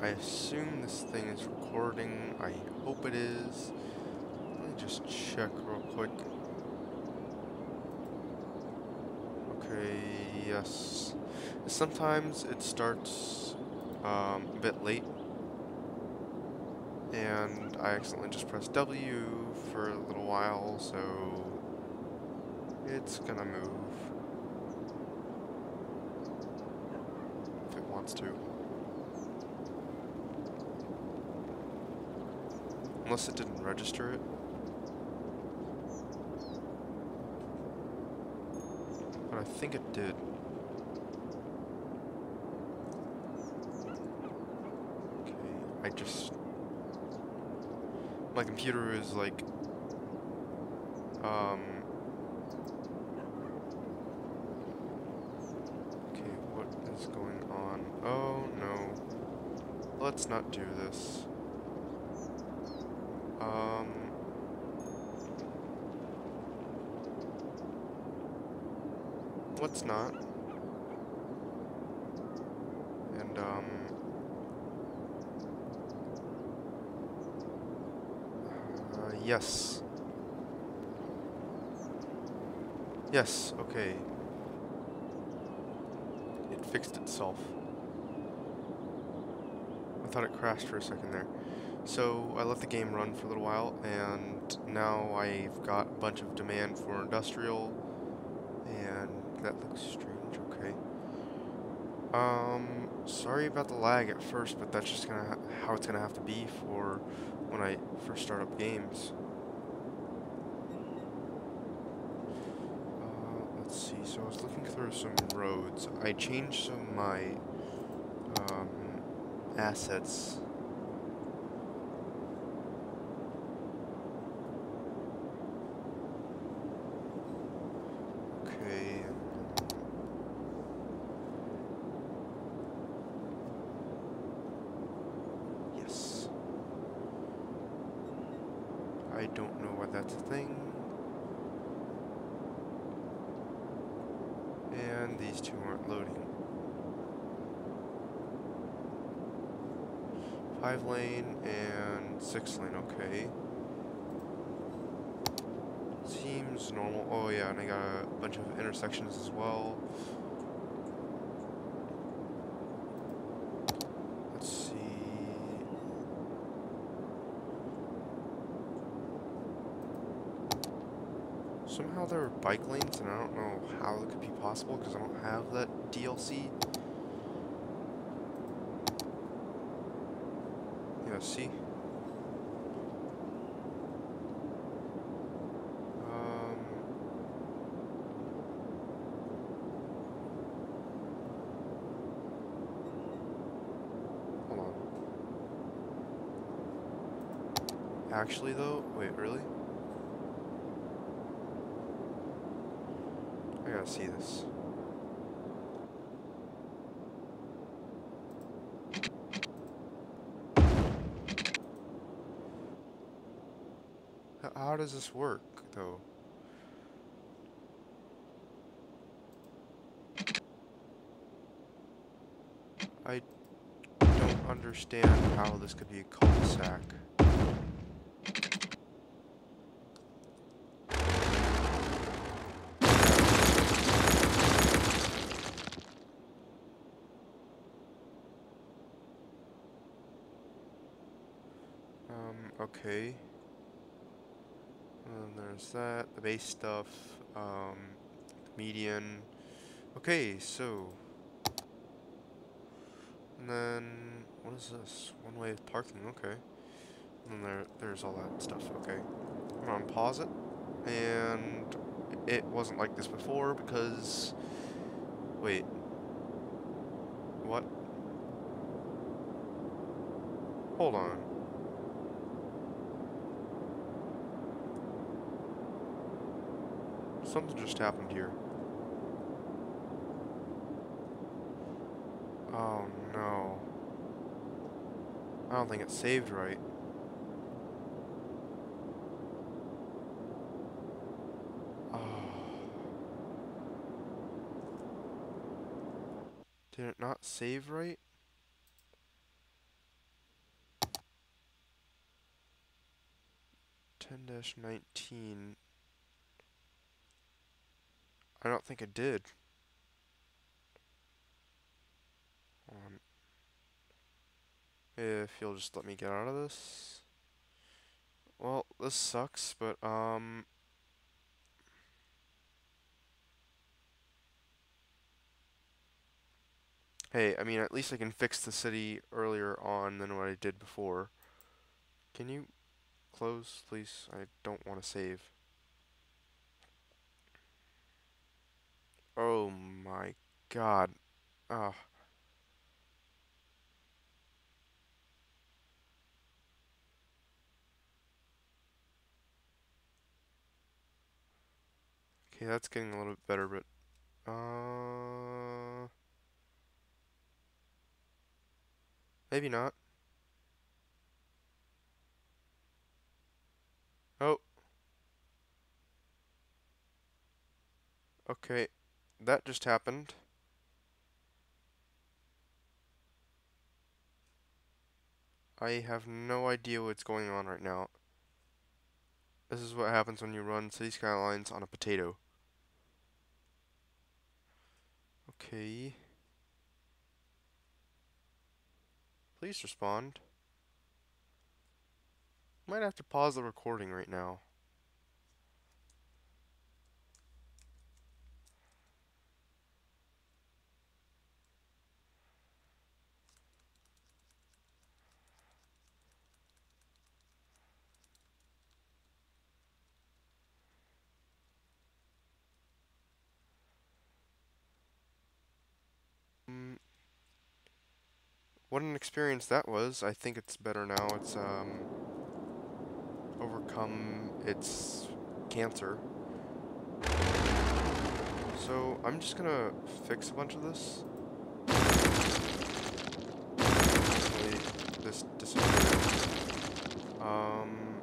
I assume this thing is recording. I hope it is. Let me just check real quick. Okay, yes. Sometimes it starts um, a bit late and I accidentally just pressed W for a little while, so it's gonna move if it wants to. Unless it didn't register it. But I think it did. Okay, I just... My computer is like... Um... Okay, what is going on? Oh no. Let's not do this. Um... Let's not. And, um... Uh, yes. Yes, okay. It fixed itself. I thought it crashed for a second there. So I let the game run for a little while, and now I've got a bunch of demand for industrial, that looks strange, okay. Um, sorry about the lag at first, but that's just gonna how it's gonna have to be for when I first start up games. Uh, let's see, so I was looking through some roads. I changed some of my um, assets Okay. Yes. I don't know why that's a thing. And these two aren't loading. Five lane and six lane, okay. Seems normal. Oh yeah, and I got a bunch of intersections as well. Let's see. Somehow there are bike lanes, and I don't know how it could be possible because I don't have that DLC. Yeah, see? Um. Actually, though, wait, really? See this. How does this work, though? I don't understand how this could be a cul-de-sac. Um, okay. And there's that, the base stuff, um, median. Okay, so. And then, what is this? One way parking, okay. And then there, there's all that stuff, okay. I'm gonna pause it. And it wasn't like this before because, wait. What? Hold on. something just happened here. Oh no. I don't think it saved right. Oh. Did it not save right? Ten dash nineteen I don't think I did. Um, if you'll just let me get out of this. Well, this sucks, but, um... Hey, I mean, at least I can fix the city earlier on than what I did before. Can you close, please? I don't want to save. Oh my god. Ah. Okay, that's getting a little bit better, but... Uh... Maybe not. Oh. Okay, that just happened. I have no idea what's going on right now. This is what happens when you run City Skylines on a potato. Okay. Please respond. Might have to pause the recording right now. What an experience that was. I think it's better now. It's um, overcome its cancer. So I'm just gonna fix a bunch of this. This disappears. Um,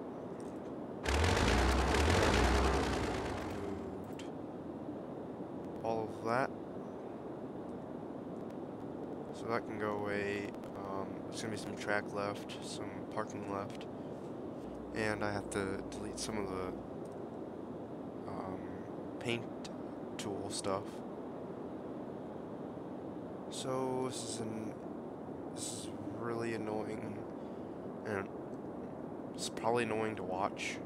all of that. So that can go away. Um, there's going to be some track left, some parking left. And I have to delete some of the um, paint tool stuff. So this is an this is really annoying and it's probably annoying to watch.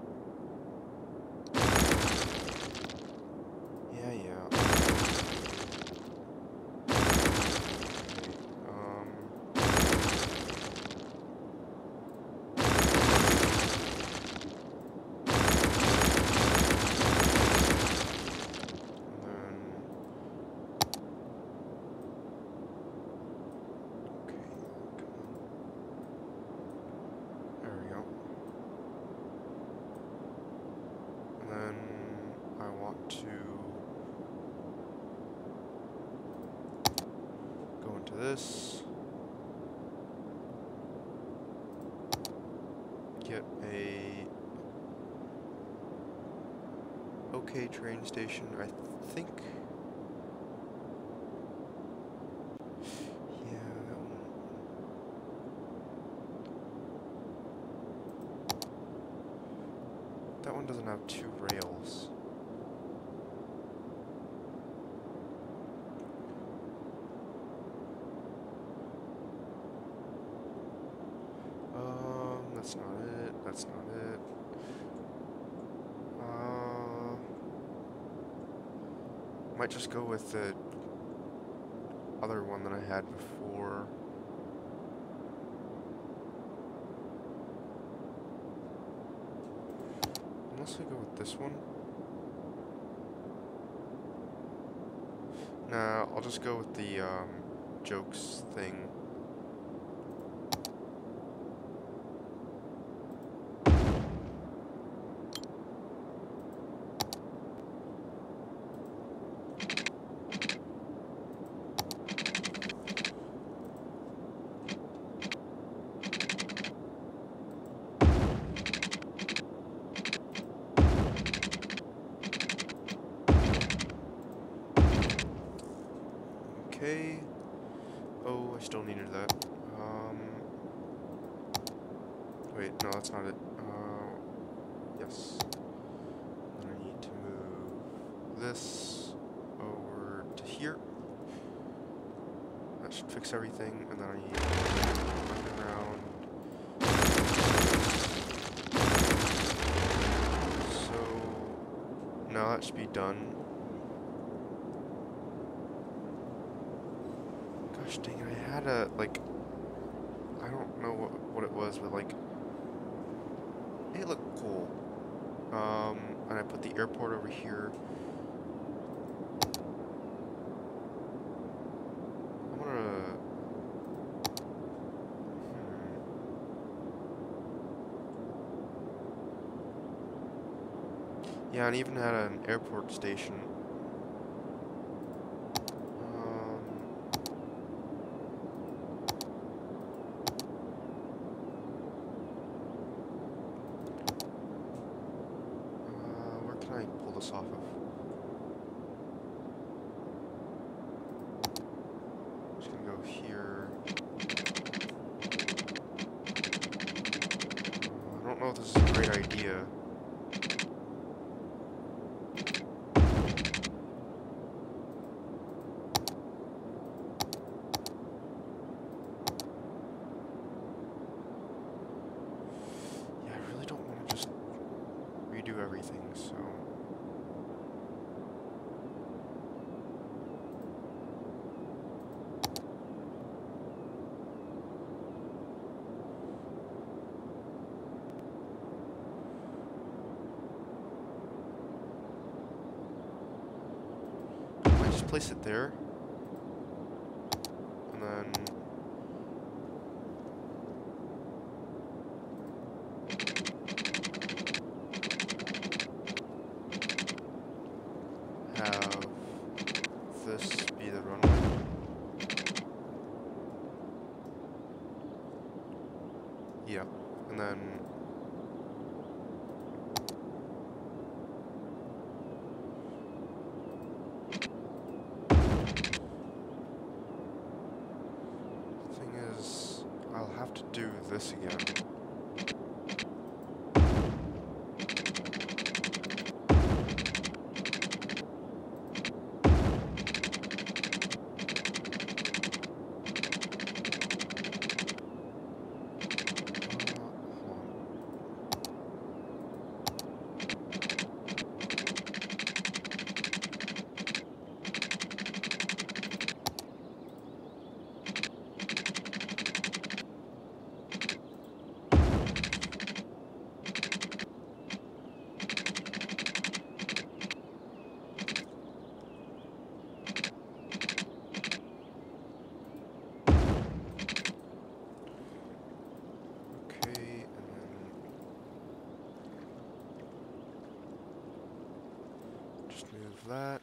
this. Get a okay train station, I think. Yeah, that one. Doesn't have two rails. Um, that's not it. That's not it. Uh, might just go with the other one that I had before. Unless I go with this one. Nah, I'll just go with the um, jokes thing. Okay. Oh, I still needed that. Um. Wait, no, that's not it. Uh, Yes. Then I need to move this over to here. That should fix everything. And then I need underground. Should be done. Gosh dang it, I had a like I don't know what what it was, but like it looked cool. Um, and I put the airport over here. I'm gonna. Hmm. Yeah, and even had an airport station. Um, Uh, where can I pull this off of? Just gonna go here. Uh, I don't know if this is a great idea. Yeah, I really don't want to just redo everything, so. I might just place it there. And then. have this be the runway. Yeah, and then thing is, I'll have to do this again. Uh, hold on. Okay, and then just move that.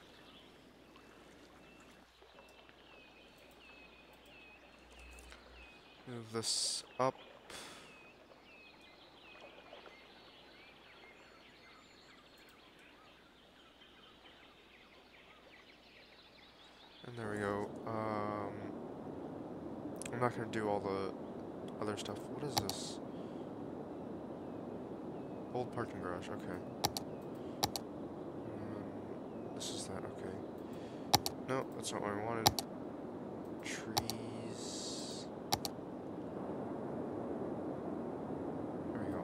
Move this up. And there we go. Um, I'm not gonna do all the other stuff. What is this? Old parking garage, okay. Um, this is that, okay. No, that's not what I wanted. Trees. There we go.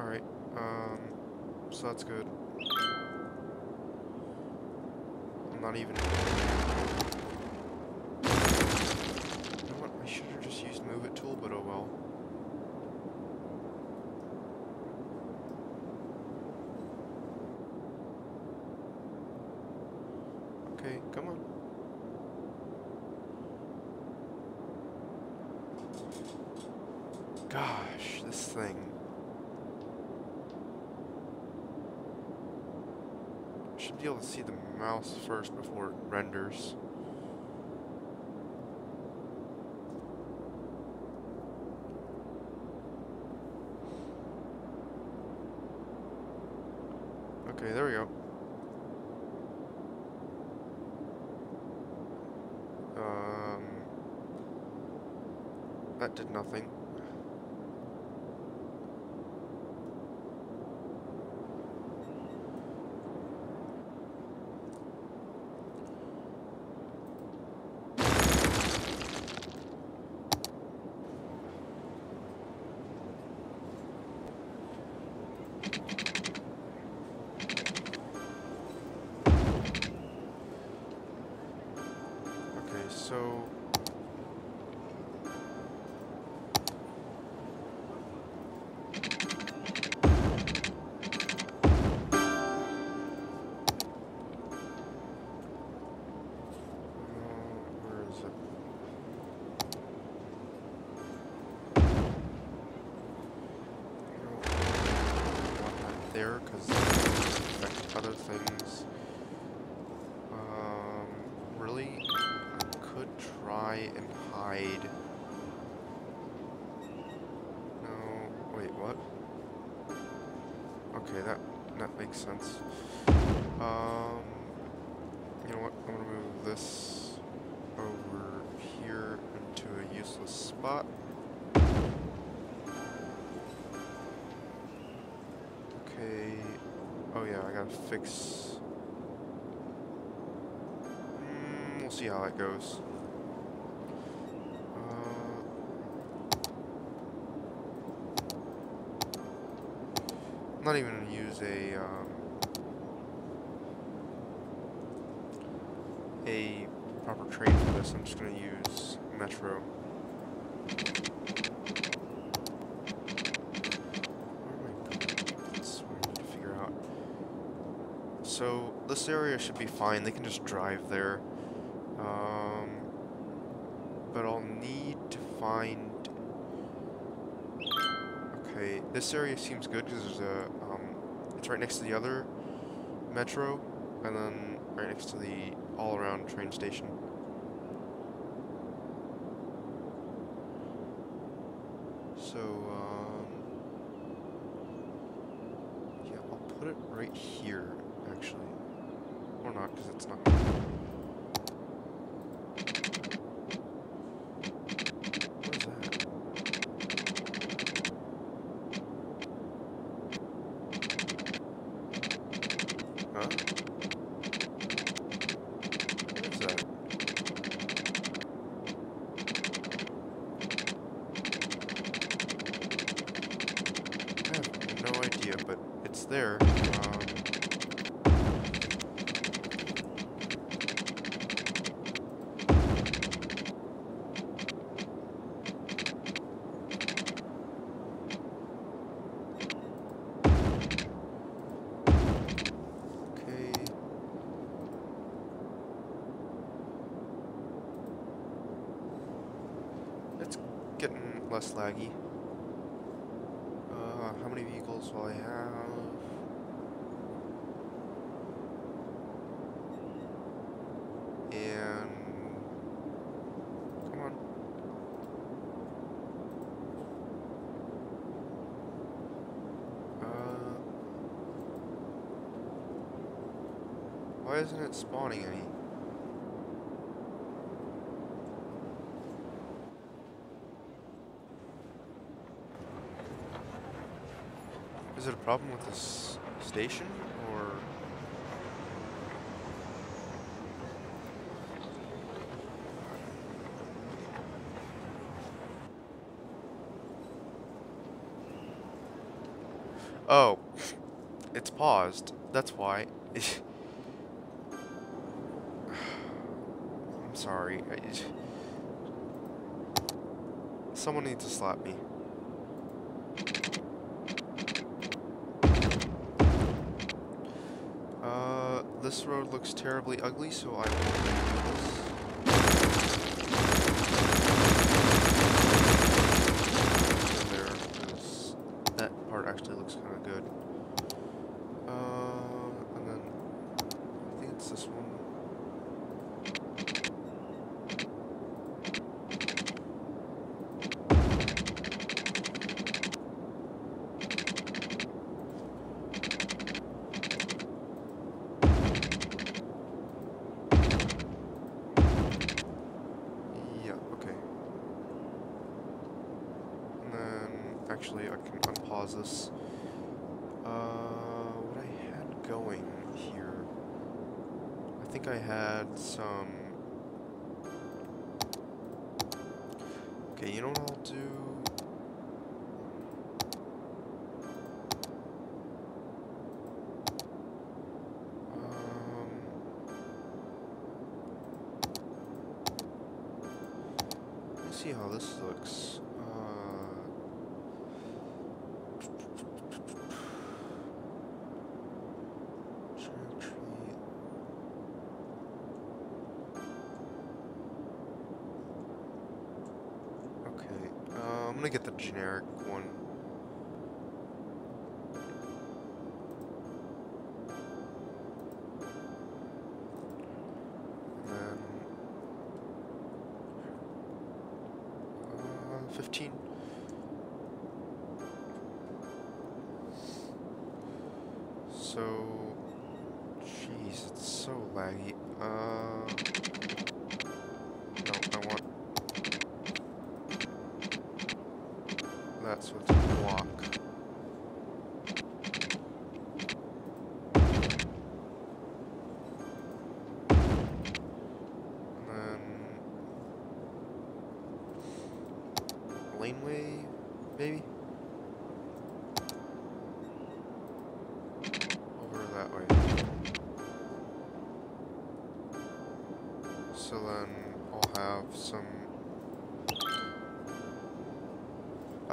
Alright, um, so that's good. I'm not even. You know what? I should have just used Move It tool, but oh well. Okay, come on. Gosh, this thing. Should be able to see the mouse first before it renders. Okay, there we go. Um, that did nothing. Okay, so try and hide. No, wait, what? Okay, that that makes sense. Um, you know what? I'm gonna move this over here into a useless spot. Okay. Oh yeah, I gotta fix. Mm, we'll see how that goes. Not even gonna use a um, a proper train for this. I'm just use Metro. Need to figure out. So this area should be fine. They can just drive there. Um, but I'll need to find. Okay, this area seems good because there's a. Um, it's right next to the other metro, and then right next to the all-around train station. So, um, yeah, I'll put it right here, actually. Or not, because it's not. What is that? Huh? What is that? I have no idea, but it's there. Um, okay. It's getting less laggy. Uh, how many vehicles will I have? And come on. Uh, why isn't spawning any? Is it a problem with this station, or...? Oh, it's paused. That's why. someone needs to slap me. Uh, this road looks terribly ugly, so I will redo this. There, 'cause that part actually looks kind of good. Uh, and then I think it's this one. Yeah, okay. Actually, I can unpause this. Uh, what I had going here, I think I had some. Okay, you know what I'll do? I'm gonna get the generic one.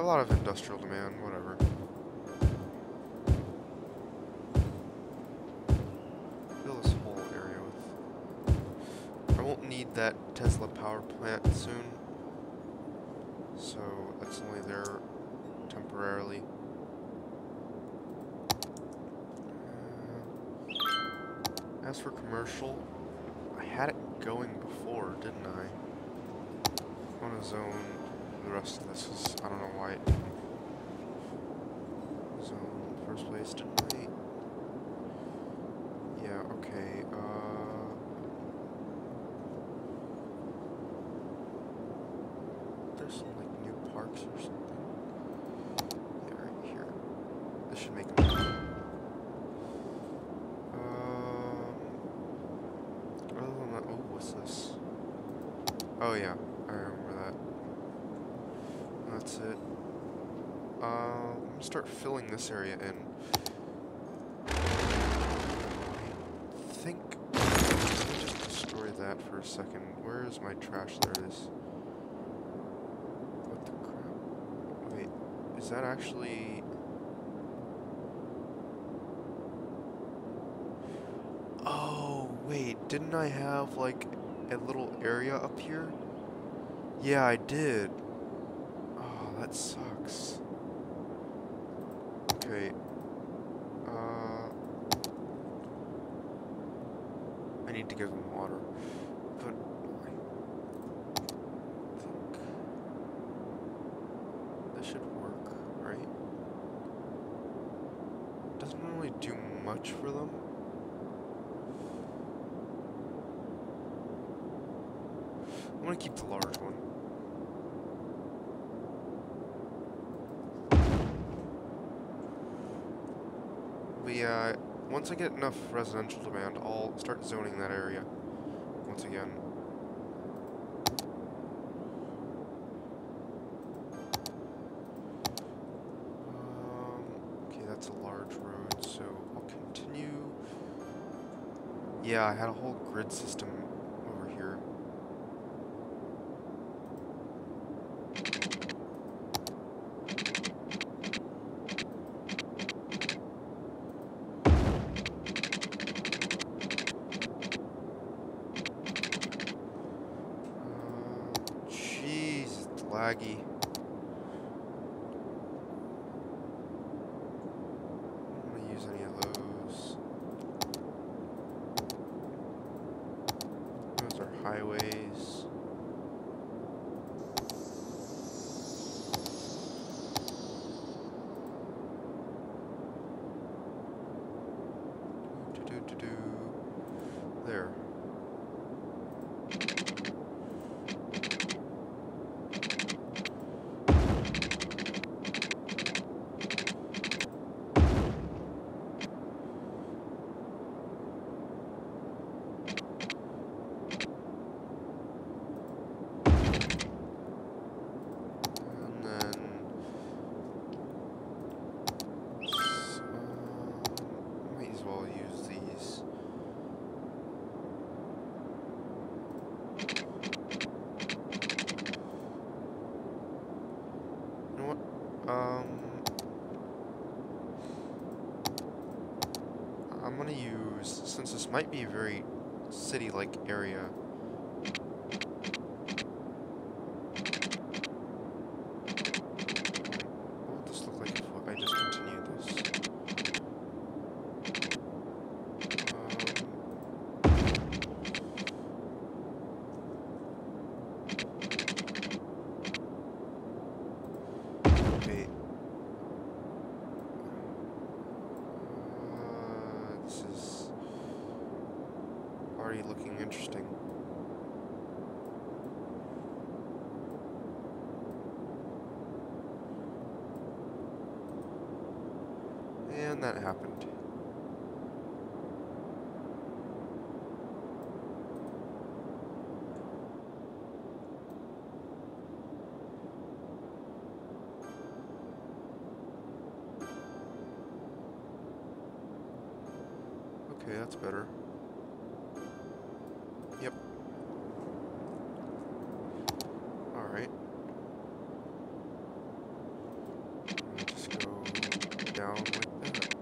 Lot of industrial demand, whatever. Fill this whole area with. I won't need that Tesla power plant soon. So that's only there temporarily. Uh, as for commercial, I had it going before, didn't I? On to zone the rest of this is I don't know why it didn't first place, I? Yeah, okay, uh there's some like new parks or something. Yeah, right here. This should make them um other than that oh what's this? Oh yeah, I remember that. That's it. Uh, I'm gonna start filling this area in. I think. Let me just destroy that for a second. Where is my trash? There it is. What the crap? Wait, is that actually. Oh, wait, didn't I have like a little area up here? Yeah, I did. Oh, that sucks. Okay. Uh, I need to give them water. But I think this should work, right? Doesn't really do much for them. I'm gonna keep the large one. But yeah, once I get enough residential demand, I'll start zoning that area once again. Um, okay, that's a large road, so I'll continue. Yeah, I had a whole grid system lagi. Might be a very city-like area. What would this look like if I just continued this? Um, wait. Uh, this is already looking interesting. And that happened. Okay, that's better. Yep. Alright. Just go down like that.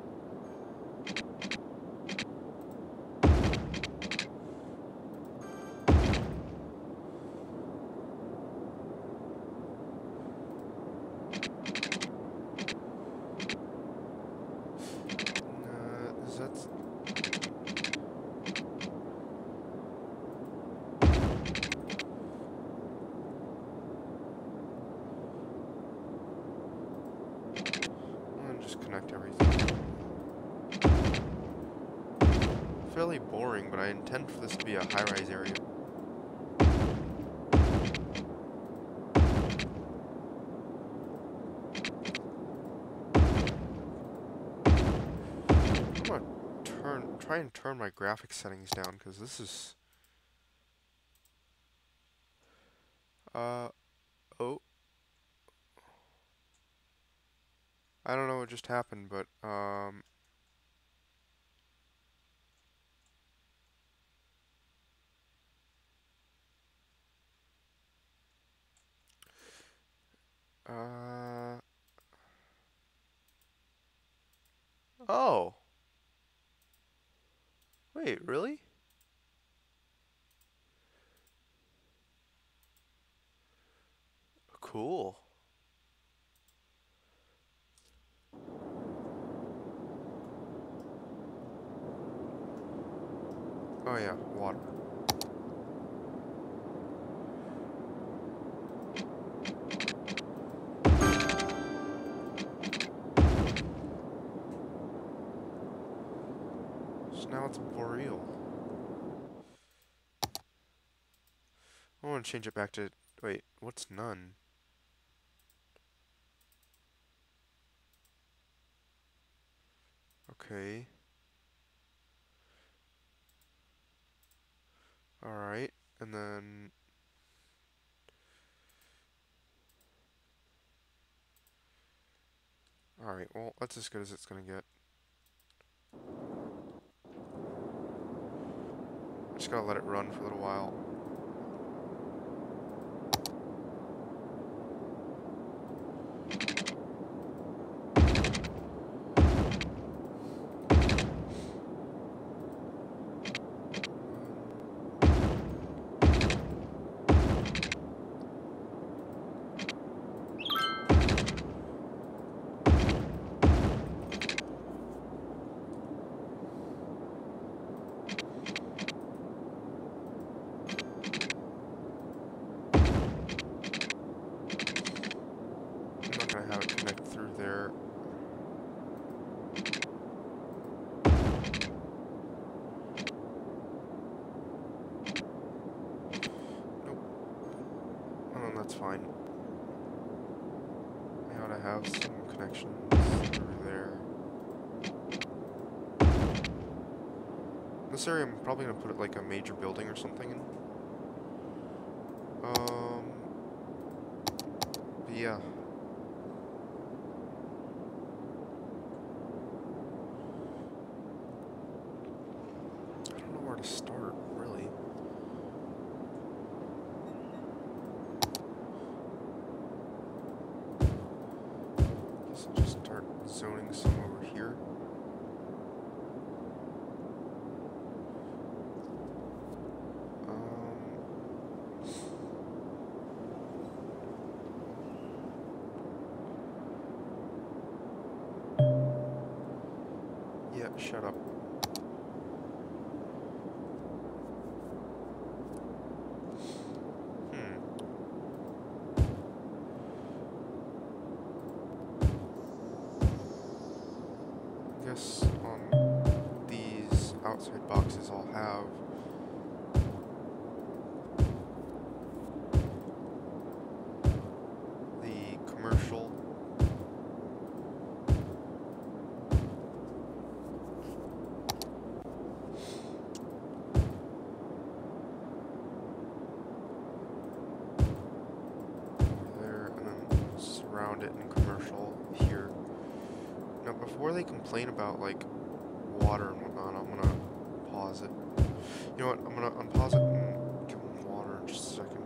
Uh, is that And just connect everything. Fairly boring, intend for this to be a high-rise area. I'm gonna turn, try and turn my graphics settings down, because this is... Uh, oh. I don't know what just happened, but um, uh, oh, wait, really? Cool. Oh yeah, water. To change it back to wait. What's none? Okay. Alright, and then... Alright, well, that's as good as it's gonna get. Just gotta let it run for a little while. I'm not gonna have it connect through there. Nope. Oh, that's fine. I ought to have some connections through there. I'm probably gonna put it like a major building or something in. Um. but yeah. I don't know where to start, really. Guess I'll just start zoning some over here. shut up. Hmm. Guess on these outside boxes I'll have before they complain about like water and whatnot, I'm gonna pause it. You know what? I'm gonna unpause it and give them water in just a second.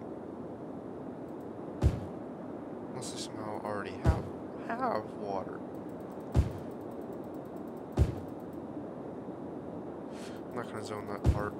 Unless they somehow already have have water. I'm not gonna zone that part.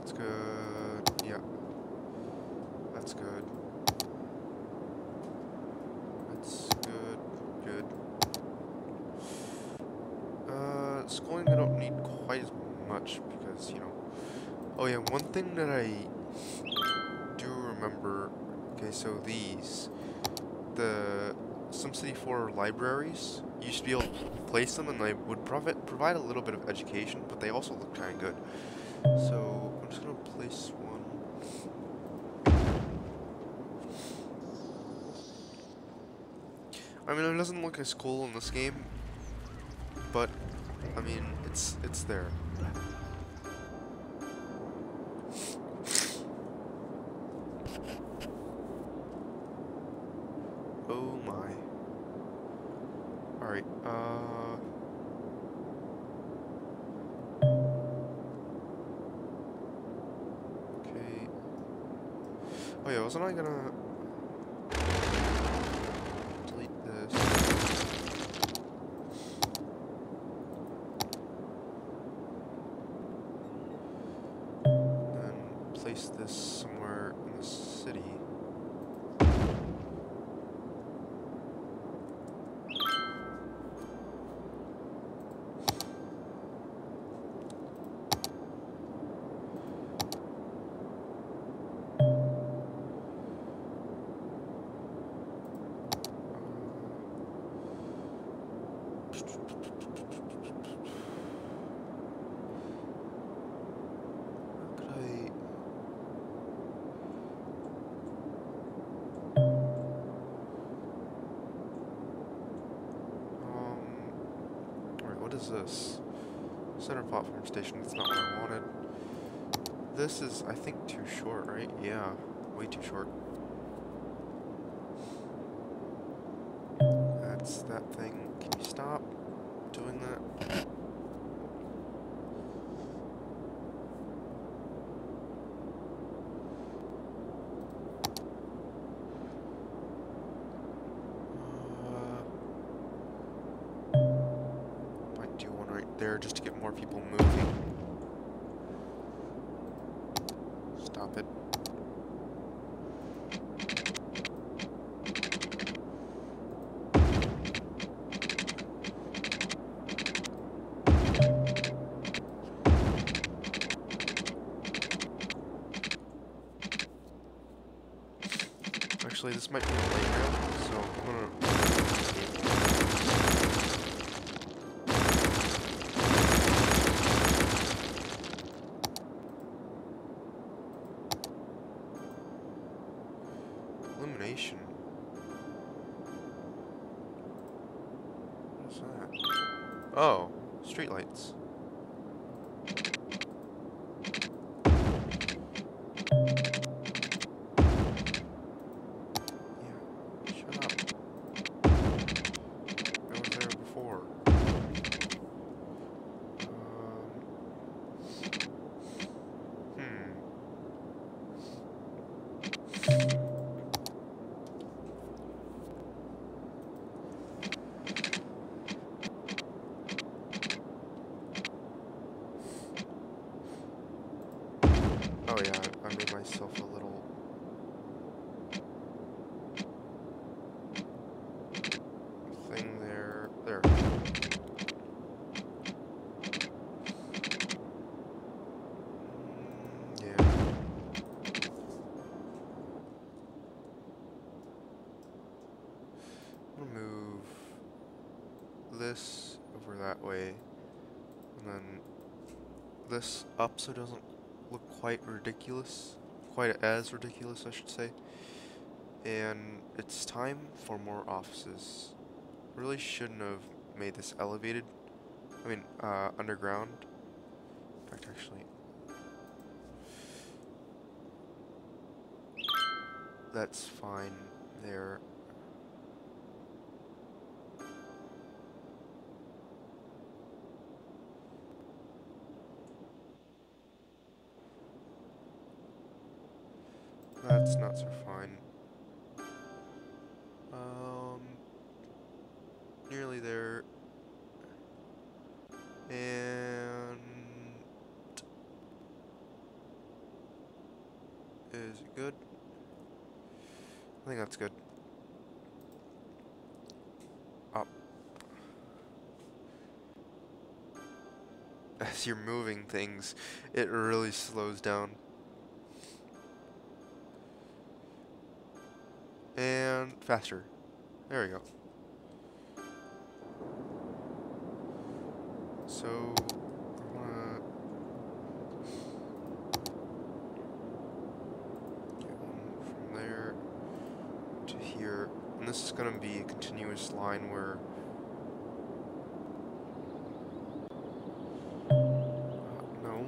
That's good. Yeah. That's good. That's good. Good. Uh, schooling I don't need quite as much because, you know. Oh yeah, one thing that I do remember. Okay, so these, the SimCity 4 libraries, you used to be able to place them and they would provide provide a little bit of education, but they also look kind of good. So just gonna place one. I mean, it doesn't look as cool in this game, but I mean, it's it's there. There just to get more people moving. Stop it. Actually, this might be a light this up so it doesn't look quite ridiculous. Quite as ridiculous, I should say. And it's time for more offices. Really shouldn't have made this elevated. I mean, uh, underground. In fact, actually. That's fine That's not so fine. Um, nearly there. And is it good? I think that's good. Up. As you're moving things, it really slows down. Faster. There we go. So, I wanna get one from there to here. And this is gonna be a continuous line where uh, no.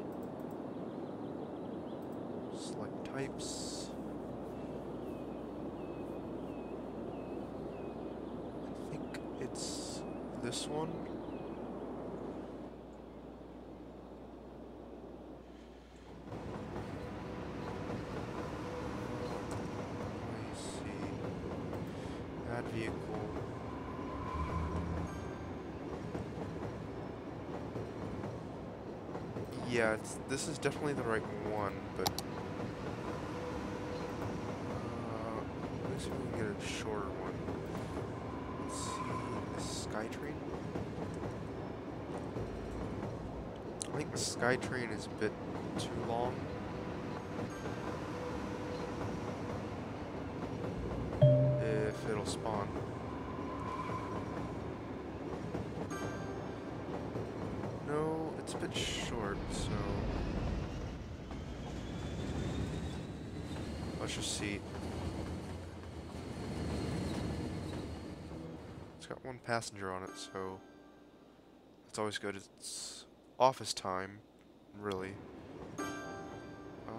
Select types. I think it's this one. Let me see. Add vehicle. It's, this is definitely the right one, but uh, let's see if we can get a shorter one. Let's see, Skytrain. I think the Skytrain is a bit got one passenger on it, so it's always good. It's office time, really. Uh,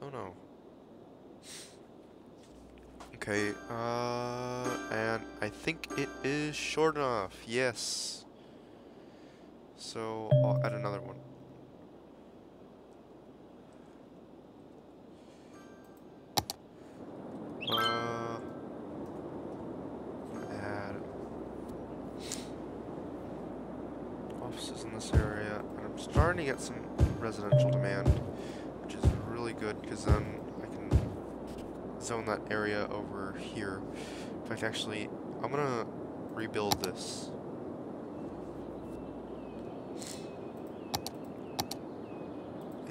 oh no. Okay, uh, and I think it is short enough, yes. So, I'll add another one. In fact, actually, I'm gonna rebuild this.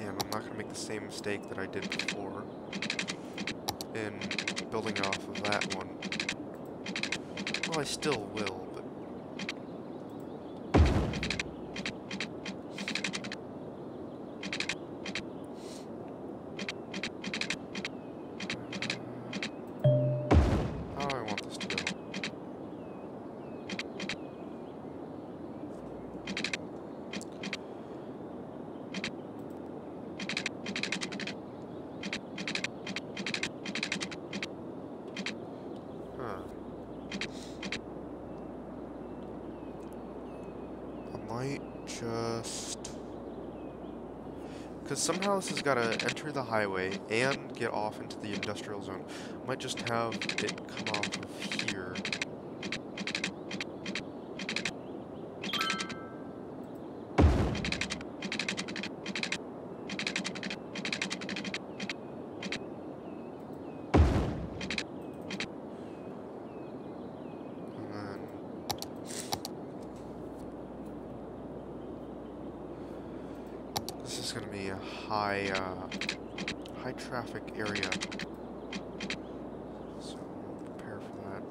And I'm not gonna make the same mistake that I did before in building off of that one. Well, I still will, but... might just... This has got to enter the highway and get off into the industrial zone. Might just have it come off of here. And then This is going to be a high, uh, high traffic area. So prepare for that.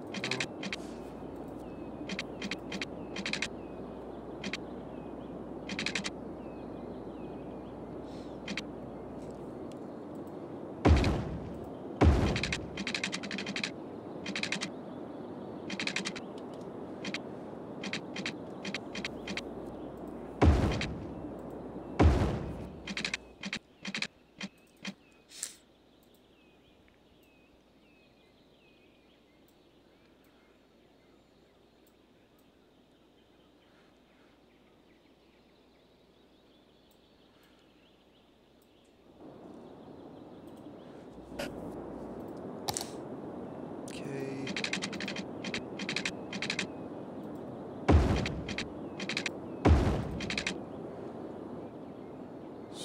Okay.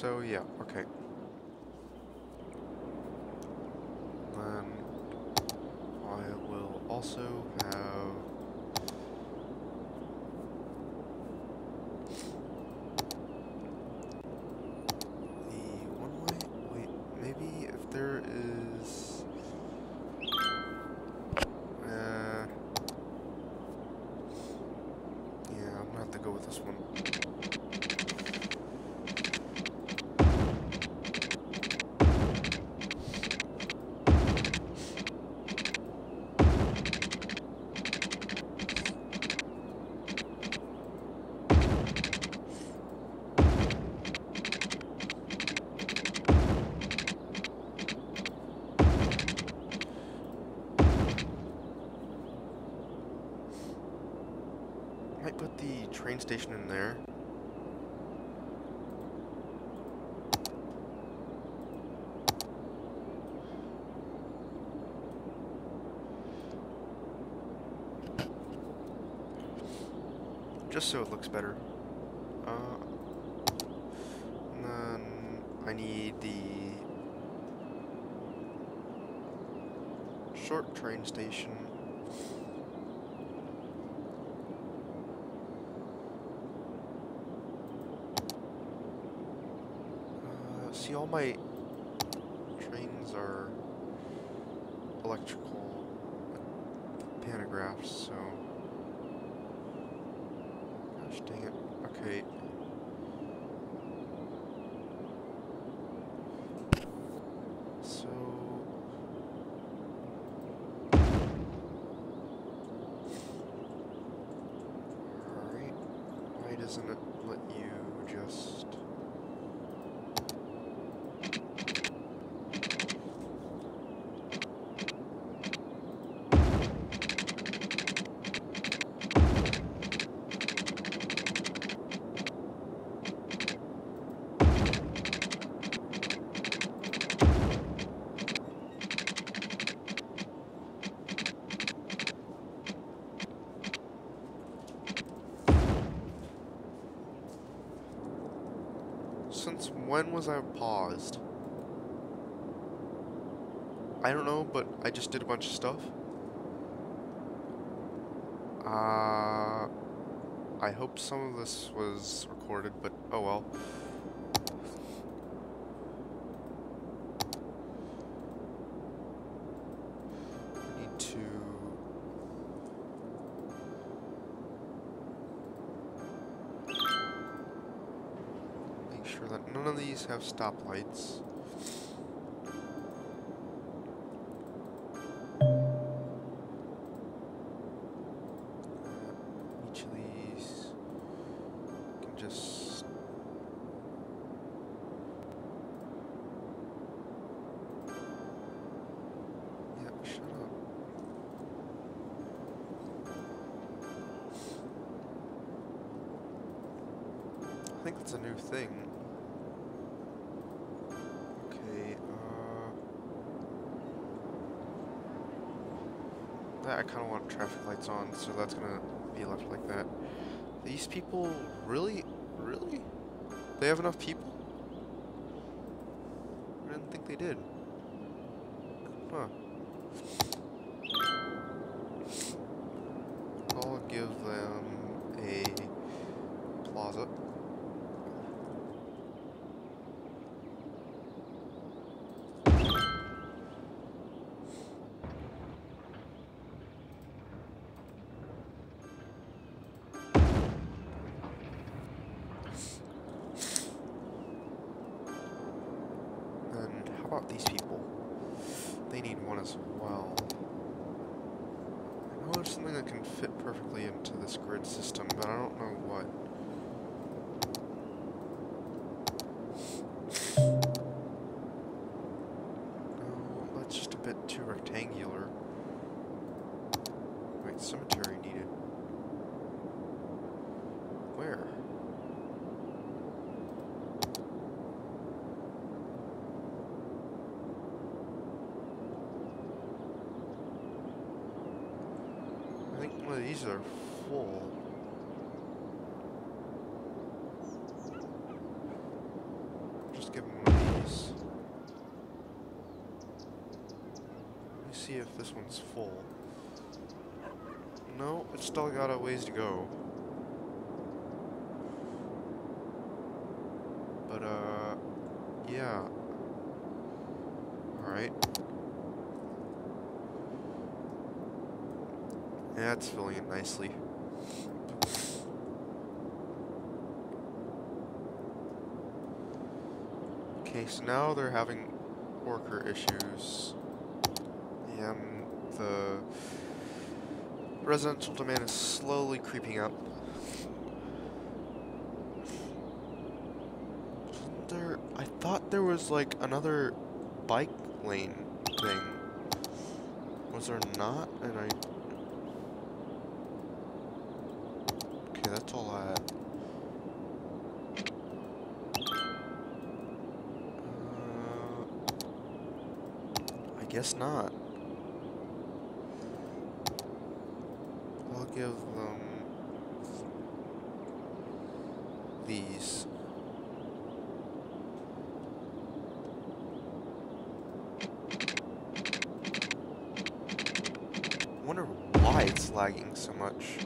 So yeah, okay. Then I will also have the one way. Wait, maybe if there is. Uh, yeah, I'm gonna have to go with this one. Might put the train station in there. Just so it looks better. Uh, and then I need the short train station. Uh, see, all my trains are electrical pantographs, so. Gosh dang it. Okay. So. Alright. Doesn't it let you just. Since when was I paused? I don't know, but I just did a bunch of stuff. Uh, I hope some of this was recorded, but oh well. Stoplights. That I kind of want traffic lights on, so that's gonna be left like that. These people really, really? They have enough people? I didn't think they did. Huh. I'll give them a plaza. Then how about these people? They need one as well. I know there's something that can fit perfectly into this grid system, but I don't know what. That's just a bit too rectangular. Wait, cemetery needed. Where? I think one of these are full. Just give one these. Let me see if this one's full. No, it's still got a ways to go. But, uh, yeah. Alright. Yeah, it's filling it nicely. Okay, so now they're having worker issues. And the residential demand is slowly creeping up. There... I thought there was, like, another bike lane thing. Was there not? And I Okay, that's all I... Uh, I guess not. I'll give them these. I wonder why it's lagging so much.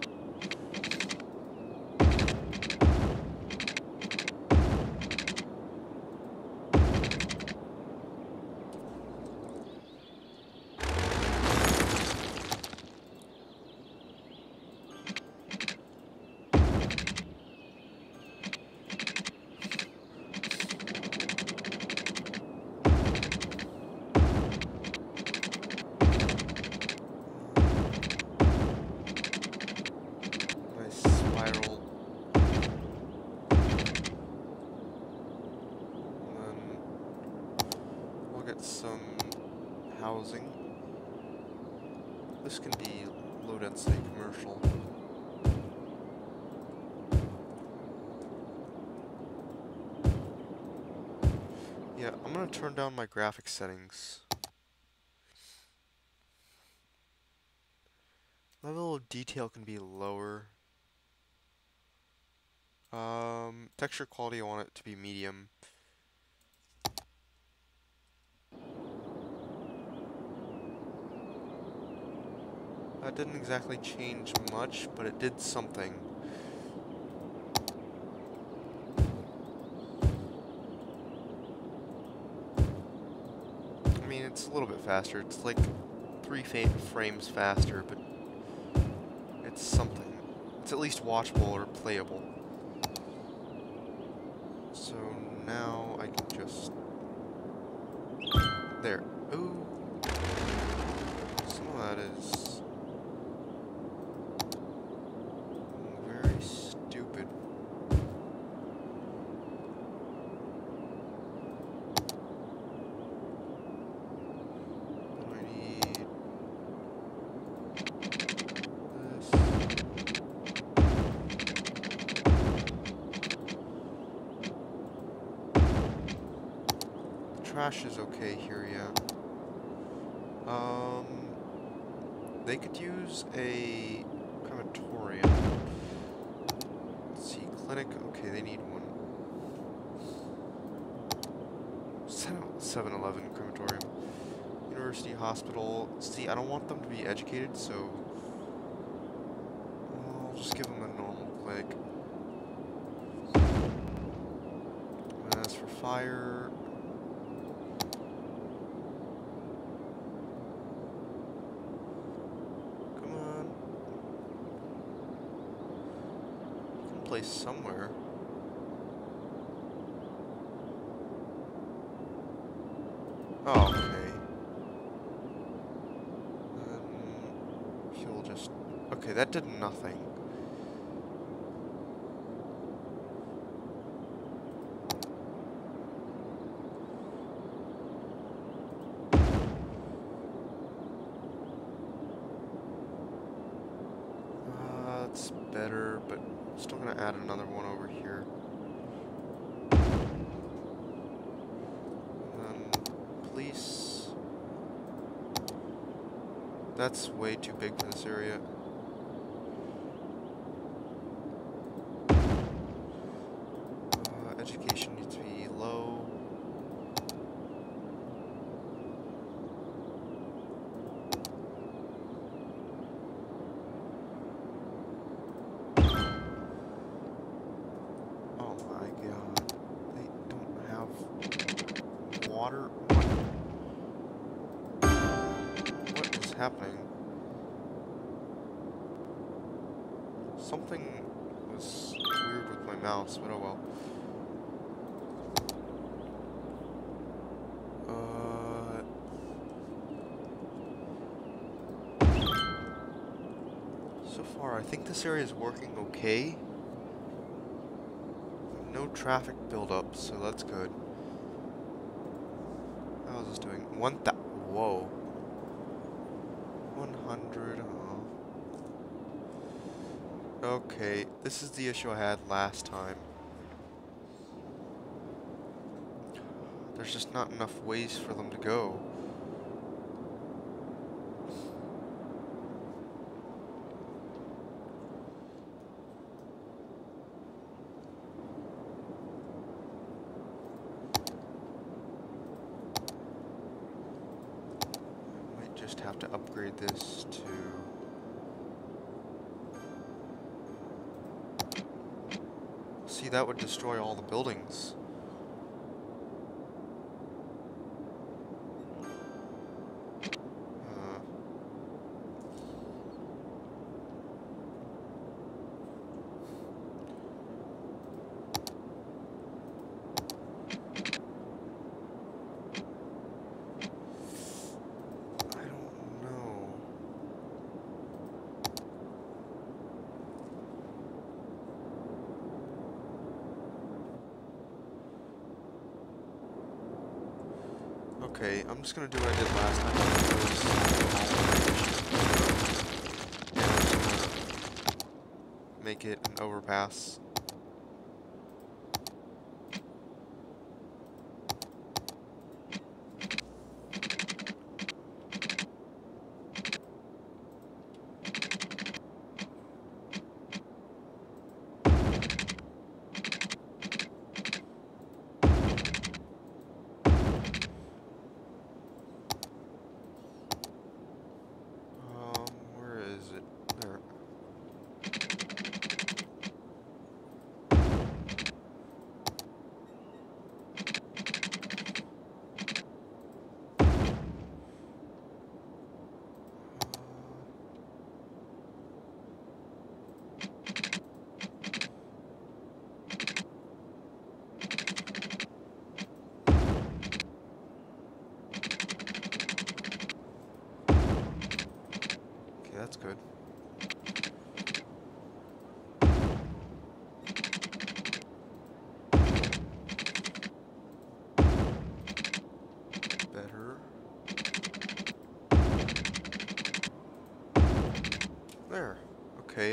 Nice spiral. And then we'll get some housing. This can be low density commercial. I'm gonna turn down my graphic settings. Level of detail can be lower. Um, texture quality, I want it to be medium. That didn't exactly change much, but it did something. I mean, it's a little bit faster. It's like three frames faster, but it's something. It's at least watchable or playable. So now I can just... There. Ooh. Some of that is... Very stupid. I need... This. Trash is okay here, yeah. Um, they could use a crematorium. Let's see, clinic. Okay, they need one. 7-Eleven crematorium. University hospital. See, I don't want them to be educated, so I'll just give them a normal. And as for fire, come on, some place somewhere. Oh, okay. Um, fuel just... Okay, that did nothing. Uh, that's better, but I'm still gonna add another one over here. And then police. That's way too big for this area. Uh, education needs to be low. Oh my god. They don't have water. Happening? Something was weird with my mouse, but oh well. Uh, so far, I think this area is working okay. No traffic buildup, so that's good. How is this doing? One thou- Whoa. 100. Oh. Okay, this is the issue I had last time. There's just not enough ways for them to go. Might just have to upgrade this to... See, that would destroy all the buildings. Uh, I don't know. Okay, I'm just gonna do what I did last time. make it an overpass.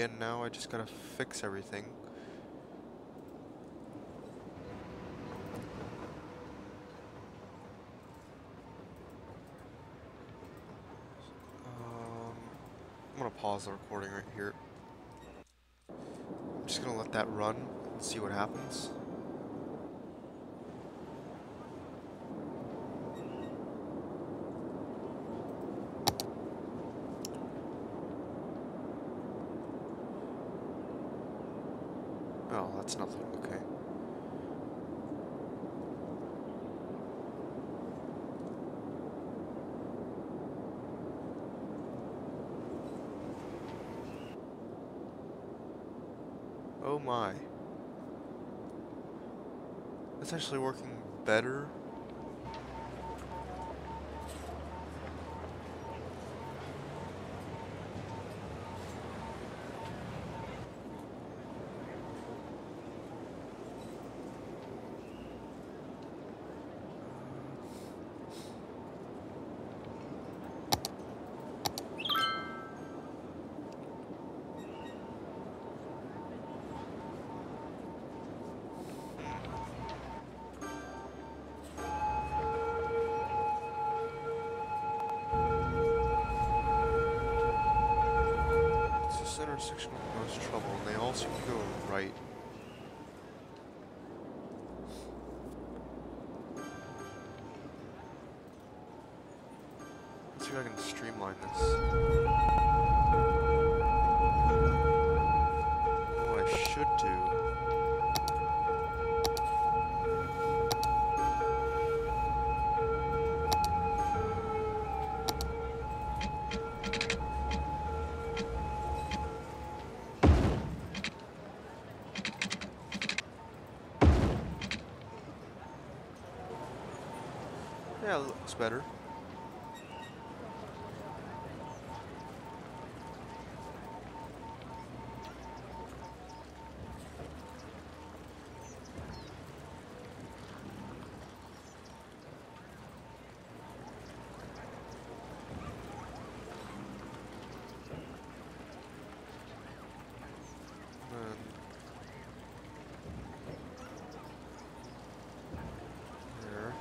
and now I just gotta fix everything. Um, I'm gonna pause the recording right here. I'm just gonna let that run and see what happens. It's actually working better. Intersection the most trouble, and they all seem to go right. Better. And there.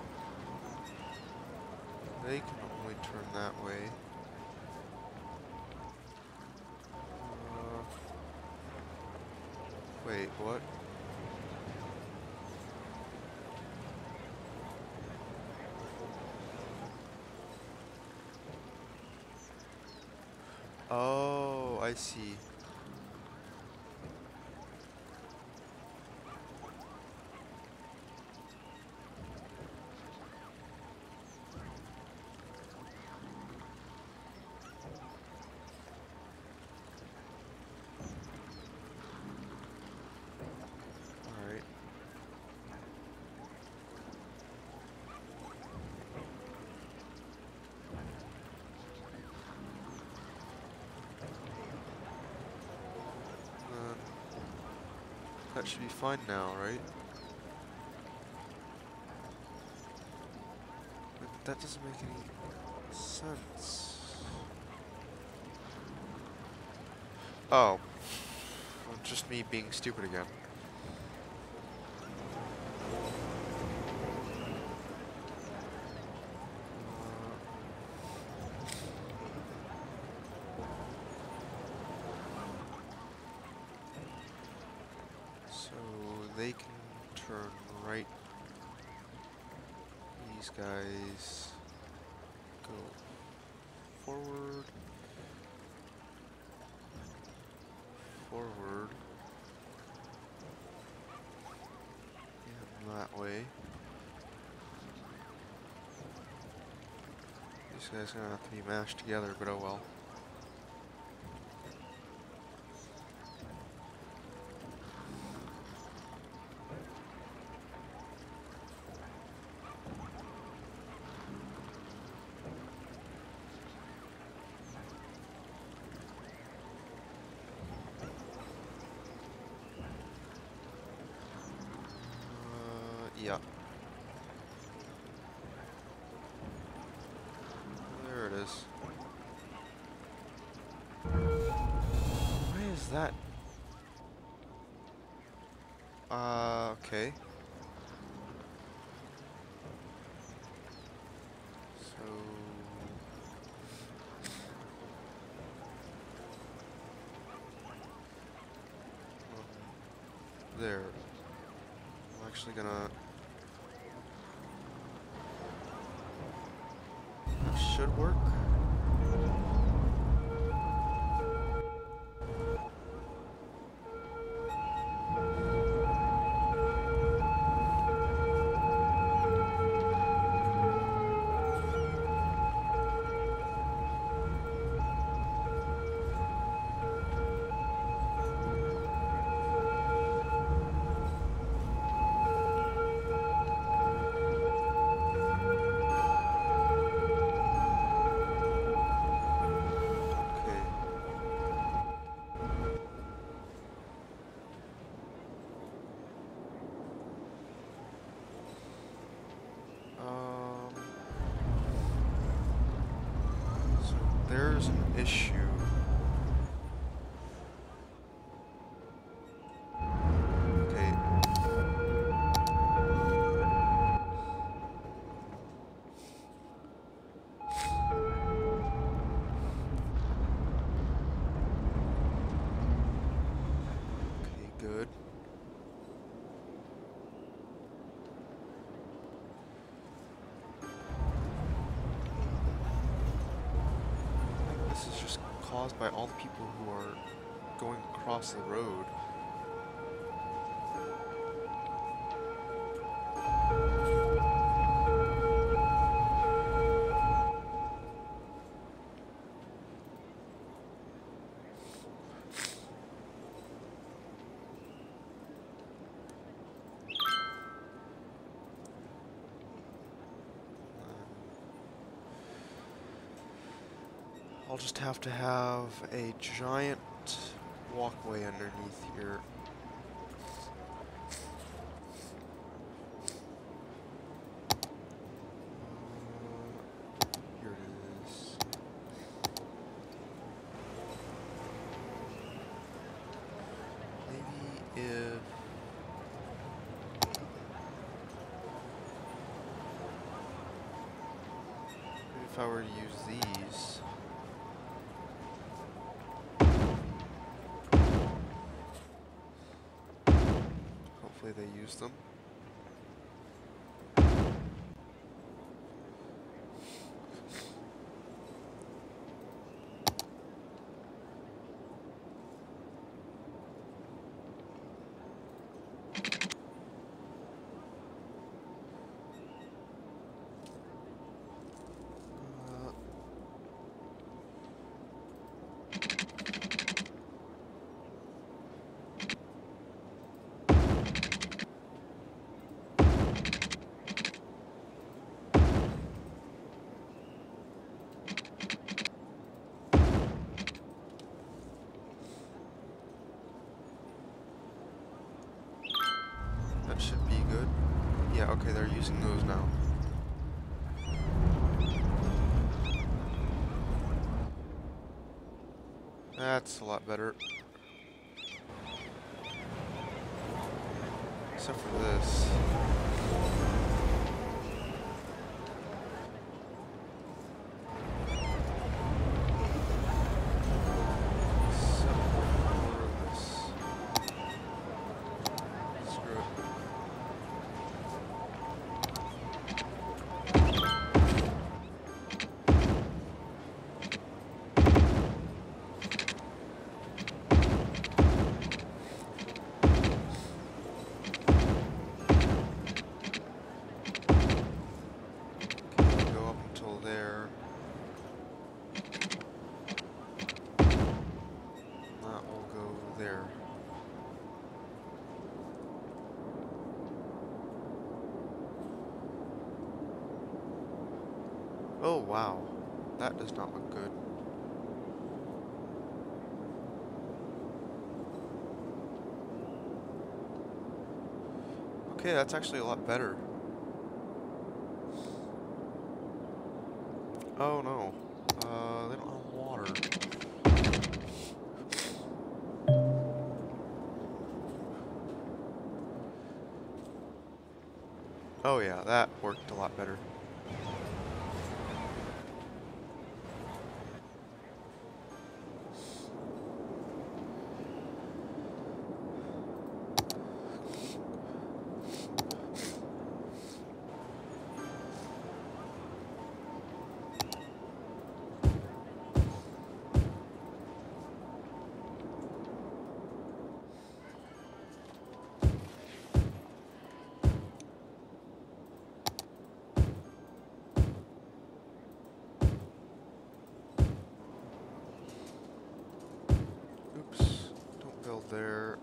They can only turn that way. Uh, wait, what? Oh, I see. Alright. Then that should be fine now, right? But that doesn't make any sense. Oh. Well, just me being stupid again. So they can turn right. These guys go forward, forward, and that way. Are gonna have to be mashed together, but oh well. There. I'm actually gonna... Should work. There's an issue. Caused by all the people who are going across the road. I'll just have to have a giant walkway underneath here. Uh, if I were to use they use them. Uh, That should be good. Yeah, okay, they're using those now. That's a lot better. That does not look good. Okay, that's actually a lot better. Oh no, uh, they don't have water. Oh yeah, that worked a lot better. There.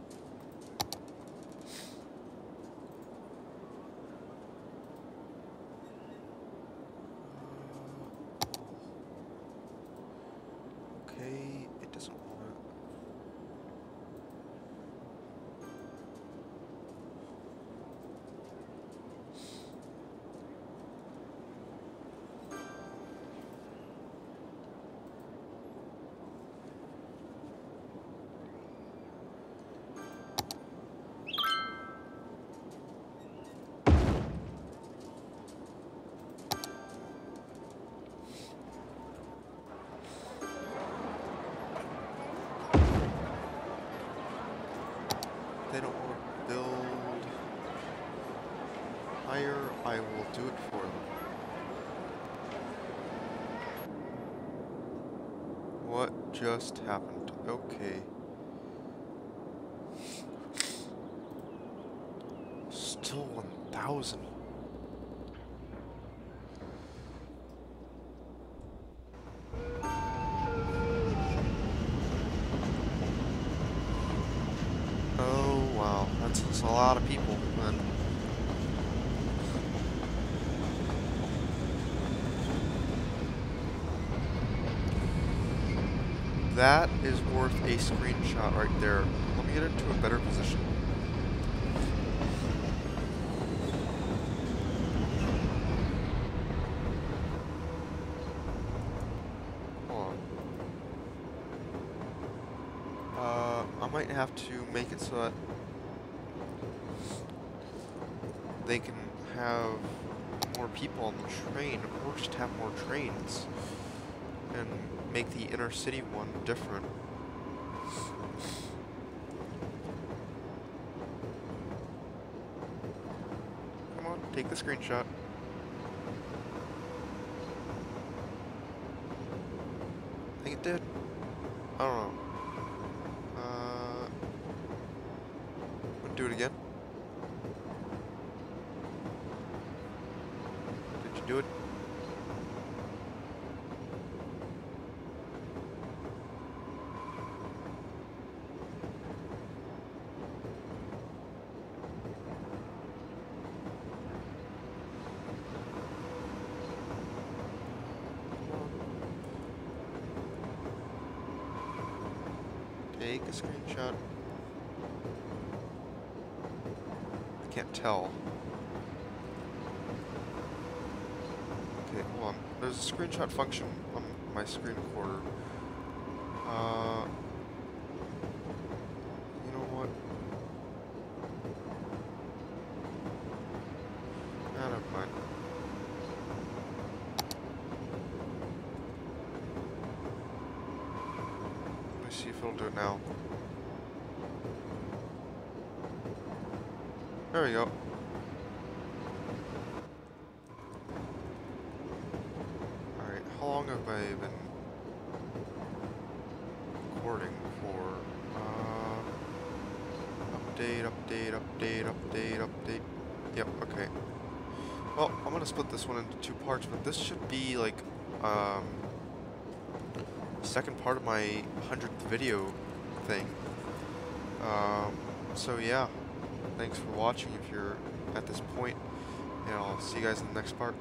Just happened? Okay. Still 1,000. Oh wow, that's, that's a lot of people then. That is worth a screenshot right there. Let me get into a better position. Uh, I might have to make it so that they can have more people on the train, or just have more trains, and make the inner city one different. Come on, take the screenshot. I think it did. I don't know. Uh, wanna do it again. Did you do it? Come on. Take a screenshot. I can't tell. Okay, hold on. There's a screenshot function on my screen recorder. Uh, you know what? Ah, never mind. Let me see if it'll do it now. There we go. Alright, how long have I been recording for? Uh, update, update, update, update. Yep, okay. Well, I'm gonna split this one into two parts, but this should be like, um, second part of my 100th video thing. Um, so yeah, thanks for watching if you're at this point, and I'll see you guys in the next part.